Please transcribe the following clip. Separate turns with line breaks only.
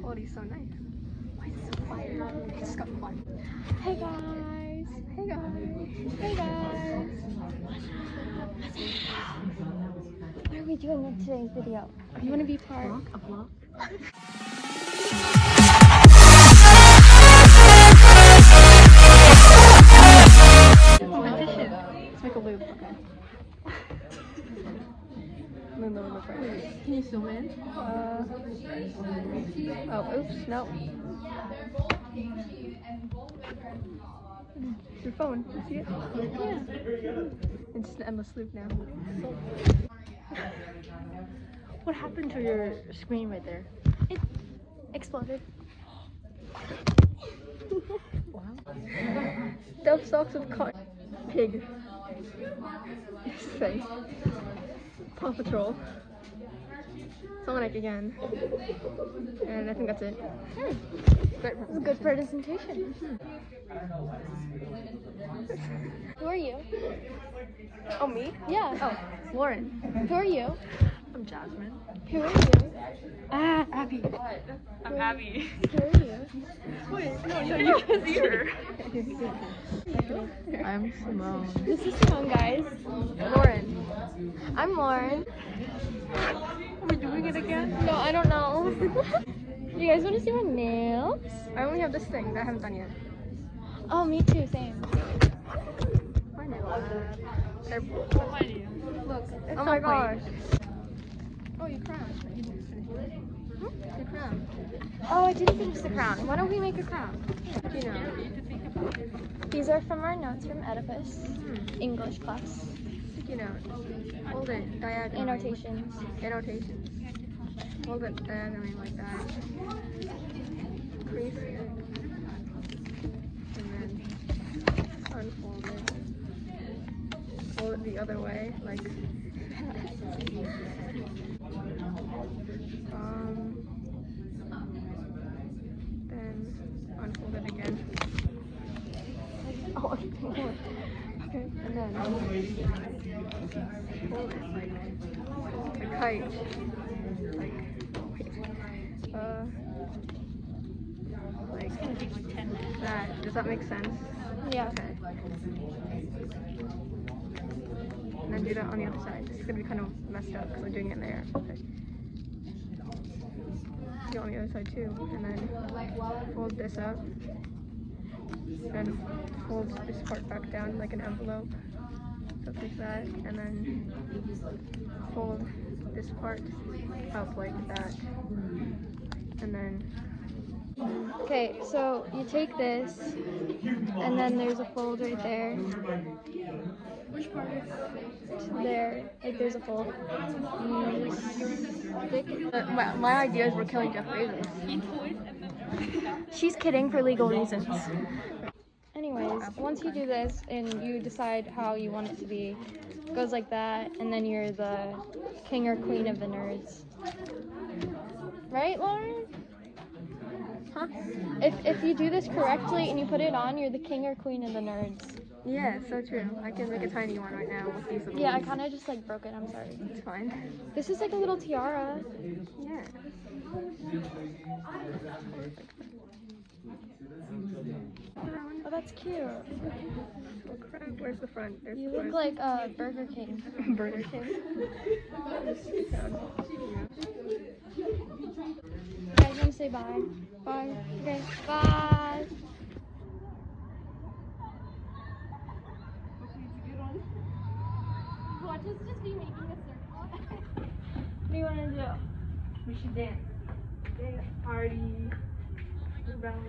Quality's so nice. Why is it so quiet? I just got fun.
Hey guys.
Hey guys.
Hey guys. What are we doing in today's video? You want to be part?
A vlog? Competition. And then the loop. Can you zoom in? Uh, oh, oops, no. Your phone. You see it? Yeah. It's an endless loop now.
What happened to your screen right there? It exploded.
Wow. Socks with cotton. Pig. Face. Paw Patrol. Sonic again. And I think that's it. Great.
It was a good presentation. Who are you?
Oh, me?
Yeah.
Oh, Lauren.
Who are you?
I'm Jasmine.
Who are you?
Ah, Abby.
I'm Abby.
Who are you?
Wait, no,
No, you can see her.
I'm Simone.
This is Simone, guys.
Lauren.
I'm Lauren.
We're we doing it again?
No, I don't know. you guys want to see my nails?
I only have this thing that I haven't done yet.
Oh, me too. Same.
My nails. They're
Why?
Look.
It's
oh my gosh. Oh, you crowned. You didn't finish it. You.
Oh, I didn't finish the crown. Why don't we make a crown?
You know.
These are from our notes from Oedipus,
Hmm.
English class.
Sticky note. Hold it diagonally.
Annotations.
Annotations. Hold it diagonally like that. Crease it. And then unfold it. Fold it the other way, like um then unfold it again. Oh, okay. And then hold it like a kite. Like, wait. Uh, like that. Does that make sense?
Yeah.
Okay. And then do that on the other side. It's gonna be kind of messed up because I'm doing it in the air. Okay. Do it on the other side too. And then fold this up. Then fold this part back down like an envelope. It's like that. And then fold this part up like that. And then
Okay, so you take this, and then there's a fold right there.
Which part?
There, like there's a fold. And
uh, my, my idea is we're killing Jeff Bezos.
He toys and then
She's kidding for legal reasons. Anyways, once you do this and you decide how you want it to be, it goes like that, and then you're the king or queen of the nerds. Right, Lauren?
Huh?
If if you do this correctly and you put it on, you're the king or queen of the nerds.
Yeah, so true. I can make a tiny one right now with these little
Yeah, I kind of just like broke it. I'm sorry.
It's fine.
This is like a little tiara.
Yeah.
Oh, that's cute.
Oh crap, where's the front? There's
You
the
look
front.
like uh, Burger King.
Burger King.
You guys want to say bye? Bye. Okay. Bye. just just be making a circle. what do you want to do?
We should dance. Dance party. Around